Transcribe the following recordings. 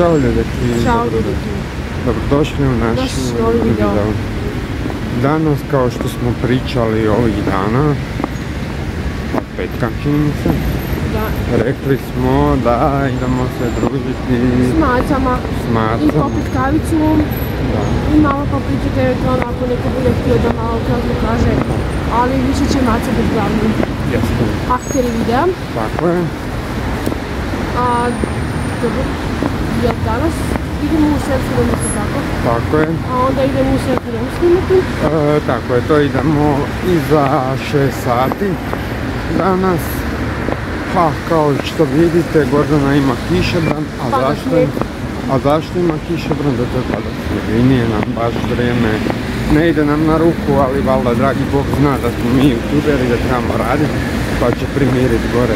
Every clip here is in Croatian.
Ćao ljudeki, Ćao ljudeki. dobrodošli u naš Naš novi video. Danas kao što smo pričali ovih dana, od petka Da, rekli smo da idemo se družiti s macama. S i popit kavicu. Da, i malo popričati eventualno ako neko bude htio da malo kratko kaže, ali više će maca biti glavni. Jeste. akteri videa. Tako je. A, dobro, jel danas idemo u selfie room isto tako? Tako je. A onda idemo u selfie room snimati. E, tako je, to idemo iza 6 sati danas. Ha, kao što vidite, Gordana ima kišobran, a Pada zašto, snijeg. a zašto ima kišobran? Da to je pada snijeg i nije nam baš vrijeme, ne ide nam na ruku, ali valjda dragi Bog zna da smo mi youtuberi da trebamo raditi, pa će primiriti gore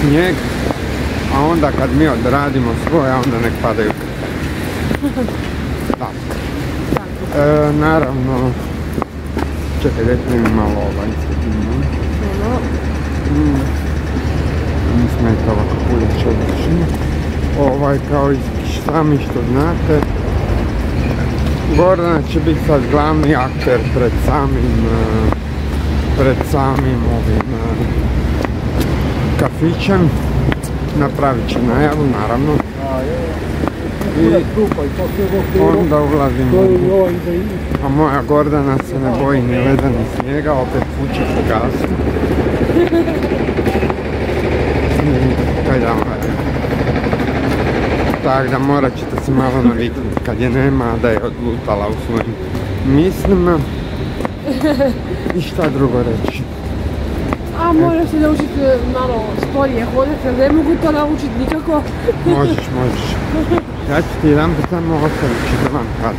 snijeg, a onda kad mi odradimo svoje, onda nek padaju da. E, naravno, čekaj, mi malo ovaj. Mm. Mi smeta ovako puljač odlično. Ovaj, kao i sami što znate, Gordana će biti sad glavni akter pred samim, e, pred samim ovim e, kafićem. Napravit će najavu, naravno. I onda ulazimo u a moja Gordana se ne boji ni leda ni snijega, opet puće po gasu. I kaj da vam radim. Tak da morat ćete se malo naviknuti kad je nema da je odlutala u svojim mislima. I šta drugo reći? A mora se naučiti e, malo sporije hodati, jer ne mogu to naučiti nikako. Možeš, možeš. Ja ću ti jedan put samo ostaviti ću da vam kada.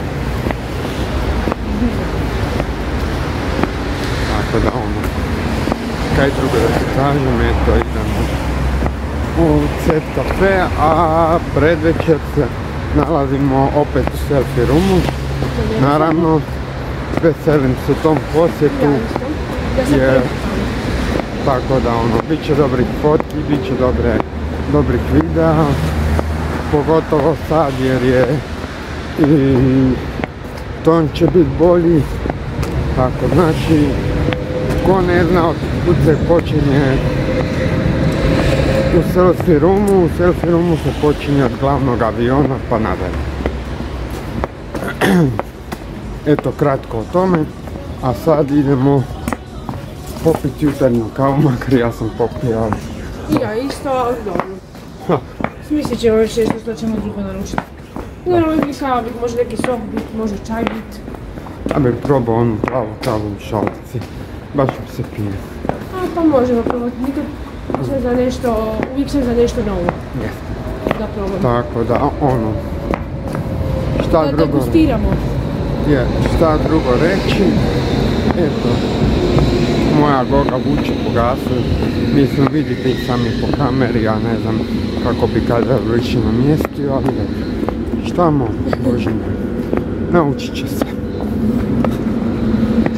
Tako da ono, kaj drugo da ti kažem, eto idemo u set kafe, a predvečer se nalazimo opet u selfie roomu. Naravno, veselim se tom posjetu, Ja isto. Ja sam Je. prvi. Tako da ono, bit će dobrih fotki, bit će dobre, dobrih videa, pogotovo sad jer je i ton će biti bolji, tako znači, ko ne zna od kud se počinje u selfie roomu, u selfie roomu se počinje od glavnog aviona pa nadalje. Eto kratko o tome, a sad idemo popiti jutarnju kavu, makar ja sam popio, ali ja isto, ali dobro. Smislit ćemo još nešto što ćemo drugo naručiti. Naravno, ili kava bit, može neki sok bit, može čaj bit. ja bih probao onu plavu kavu u šalici, baš mi se pije. A pa možemo probati, nikad sve za nešto, uvijek sam za nešto novo Jeste. da probam. Tako da, ono, šta Da drugo, degustiramo. je, šta drugo reći, eto, moja goga vuče po gasu, mislim vidite i sami po kameri, ja ne znam kako bi kada više namjestio, ali šta mogu, bože moj, naučit će se.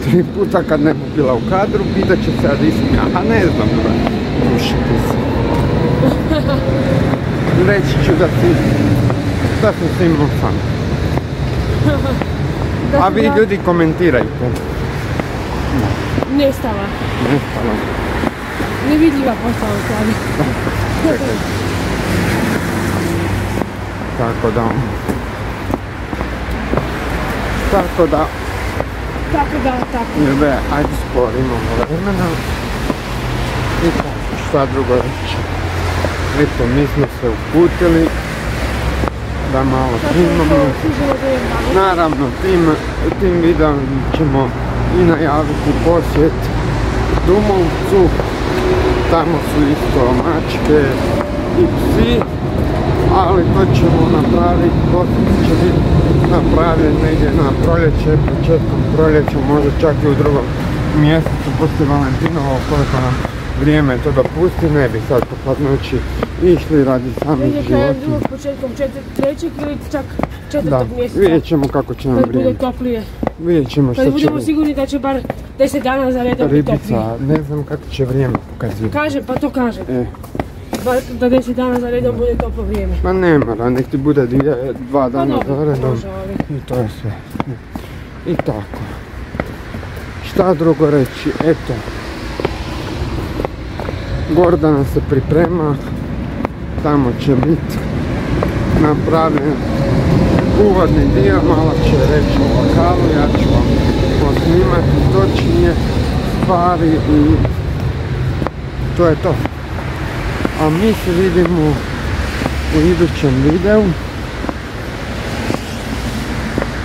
Tri puta kad ne bi bila u kadru, pitat će se, a di sam ja, a ne znam, rušiti se. Reći ću da si, da sam snimao sam. A vi ljudi komentirajte. Nestala. Nestalo. Nevidljiva postala u stvari. Tako da... Tako da, Tako da, tako. ljube, ajde sporo, imamo vremena. I tako, šta drugo reći. Eto, mi smo se uputili da malo snimamo. Naravno, tim, tim videom ćemo i najaviti posjet Dumovcu. Tamo su isto mačke i psi, ali to ćemo napraviti, posjet će biti napravljen negdje na proljeće, početkom proljeća, možda čak i u drugom mjesecu poslije Valentinova, koliko nam vrijeme to dopusti, ne bi sad po hladnoći išli radi samih krajem životinja. drugog, početkom trećeg ili čak Da, četvrtog mjeseca. vidjet ćemo kako će nam Kad bude vrijeme. toplije. Vidjet ćemo što Kad će budemo biti. sigurni da će bar 10 dana za redom biti toplije. Ribica, ne znam kako će vrijeme pokazivati. Kaže, pa to kaže. E, da 10 dana za redom bude toplo vrijeme. Ma ne mora, nek ti bude dvije, dva Pa dana dobro, za redom. I to je sve. I tako. Šta drugo reći, eto. Gordana se priprema, tamo će biti napravljen uvodni dio, malo će reći o lokalu, ja ću vam posnimati točnije stvari i to je to. A mi se vidimo u idućem videu.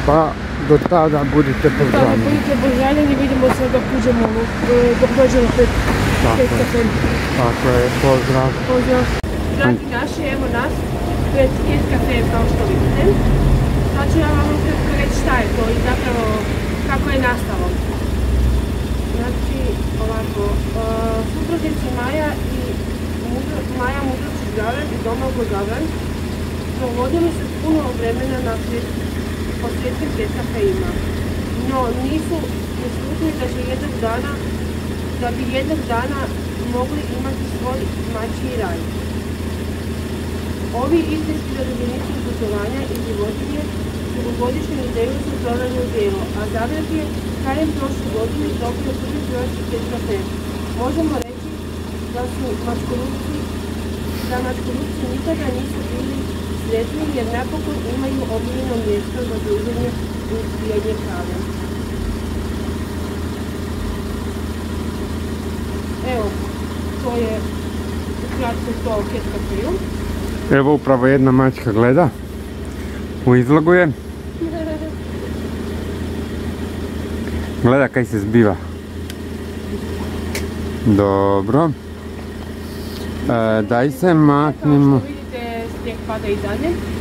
Pa do tada budite pozdravljeni. budite pozdravljeni, vidimo se dok uđemo, u- e, dok dođemo pred Tako pred je. kafe. Tako je, pozdrav. Pozdrav. Dragi naši, evo nas pred Kit Cafe kao što vidite. Sad ću ja vam ukratko reći šta je to i zapravo kako je nastalo. Znači, ovako, uh, supružnici Maja i Mudro, Maja Mudrović Zavran i Domagoj Zavran provodili su puno vremena na svijet- po svjetskim Kit Cafeima. No, nisu uslutili da će jednog dana da bi jednog dana mogli imati svoj mačji raj. Ovi istinski zaljubljenici putovanja i životinje dugogodišnju ideju su proveli u a Zagreb je krajem prošle godine dobio prvi hrvatski kafe. Možemo reći da su mačkorupci, da mačkorupci nikada nisu bili sretni jer napokon imaju omiljeno mjesto za druženje u izbijanje kave. Evo, to je ukratko to o Cafeu. Evo upravo jedna mačka gleda. U izlogu je. Gleda kaj se zbiva. Dobro. E, daj se maknimo. Kao što vidite, snijeg pada i dalje.